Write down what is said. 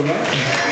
sonra.